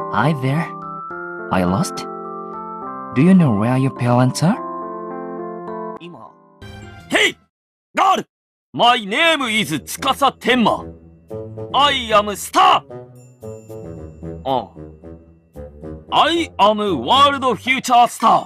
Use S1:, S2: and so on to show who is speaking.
S1: Hi there. Are you lost? Do you know where your parents are?
S2: Hey, God! My name is Tsukasa Tenma. I am star! Oh. I am world future star!